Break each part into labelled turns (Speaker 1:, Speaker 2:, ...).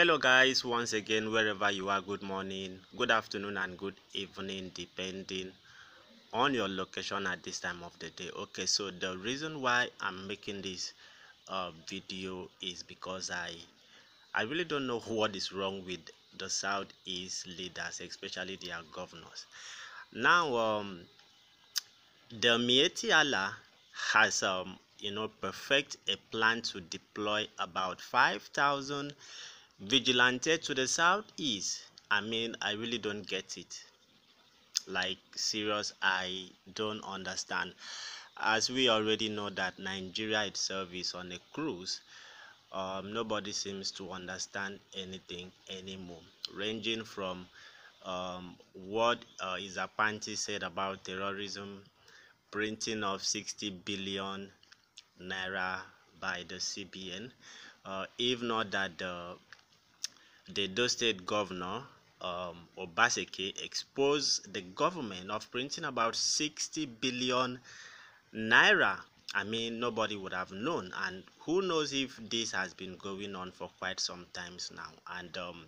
Speaker 1: hello guys once again wherever you are good morning good afternoon and good evening depending on your location at this time of the day. Okay so the reason why i'm making this uh, video is because i i really don't know what is wrong with the southeast leaders especially their governors. Now um the Miyetti Allah has um you know perfect a plan to deploy about 5000 vigilante to the southeast i mean i really don't get it. Like serious i don't understand. As we already know that nigeria itself is on a cruise um, nobody seems to understand anything anymore. Ranging from um, what uh, Isa Pantami said about terrorism printing of 60 billion naira by the CBN uh, if not that the the Edo State Governor um, Obaseki exposed the government of printing about 60 billion naira. I mean, nobody would have known, and who knows if this has been going on for quite some times now. And um,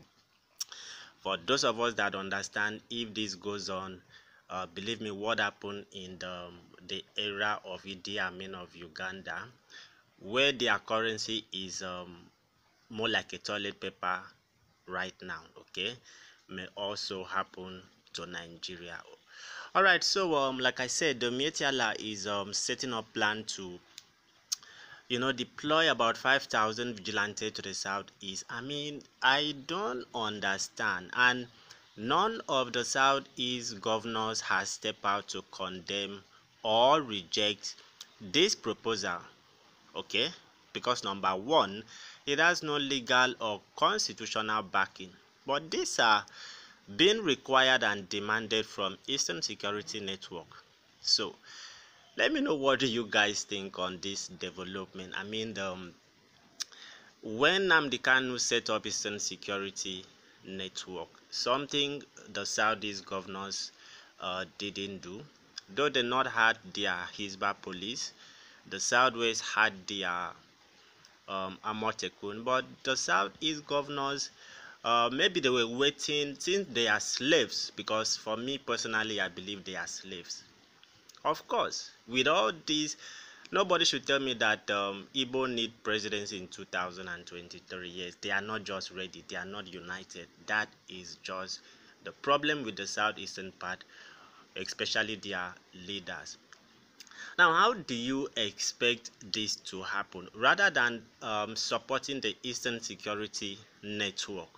Speaker 1: for those of us that understand, if this goes on, uh, believe me, what happened in the, the era of Idi Amin of Uganda, where their currency is um, more like a toilet paper right now okay may also happen to nigeria. All right so um like i said the Miyetti Allah is um setting up plan to you know deploy about 5000 vigilante to the southeast. I mean i don't understand. And none of the southeast governors has stepped out to condemn or reject this proposal okay because number one it has no legal or constitutional backing. But these are being required and demanded from Eastern Security Network. So, let me know what do you guys think on this development. I mean, um, when Nnamdi Kanu set up Eastern Security Network, something the Saudis governors uh, didn't do, though they not had their Hizbah police, the Southwest had their um, Amotekun. But the Southeast governors, uh, maybe they were waiting since they are slaves, because for me personally, I believe they are slaves. Of course, with all these, nobody should tell me that um, Igbo need presidency in 2023 years. They are not just ready, they are not united. That is just the problem with the southeastern part, especially their leaders. Now, how do you expect this to happen? Rather than um, supporting the Eastern Security Network,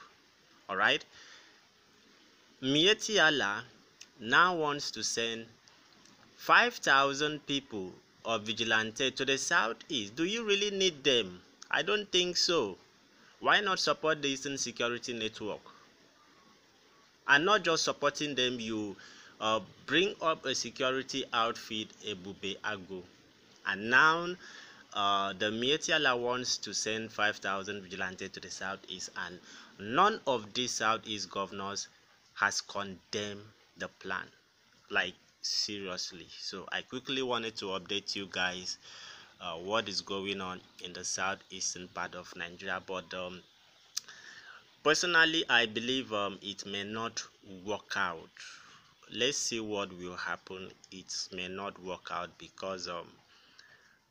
Speaker 1: all right? Miyetti Allah now wants to send 5,000 people of vigilante to the southeast. Do you really need them? I don't think so. Why not support the Eastern Security Network? And not just supporting them, you uh, bring up a security outfit Ebube Agu. And now uh, the Miyetti Allah wants to send 5,000 vigilantes to the southeast and none of these southeast governors has condemned the plan. Like seriously. So I quickly wanted to update you guys uh, what is going on in the southeastern part of Nigeria. But um, personally, I believe um, it may not work out let's see what will happen it may not work out because um,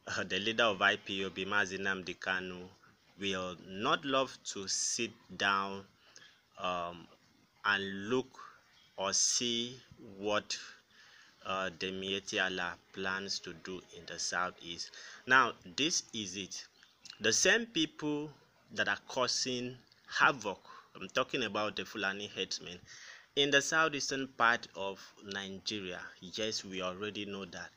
Speaker 1: uh, the leader of IPOB Mazi Nnamdi Kanu will not love to sit down um, and look or see what uh, Miyetti Allah plans to do in the southeast. Now, this is it. The same people that are causing havoc, I'm talking about the Fulani headsmen, in the southeastern part of Nigeria, yes, we already know that.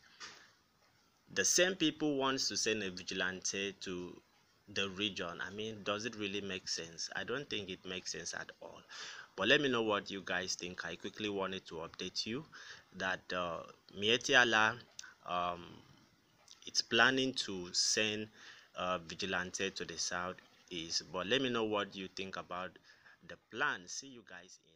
Speaker 1: The same people wants to send a vigilante to the region. I mean, does it really make sense? I don't think it makes sense at all. But let me know what you guys think. I quickly wanted to update you that uh, Miyetti Allah, um, it's planning to send uh, vigilante to the south east. But let me know what you think about the plan. See you guys in.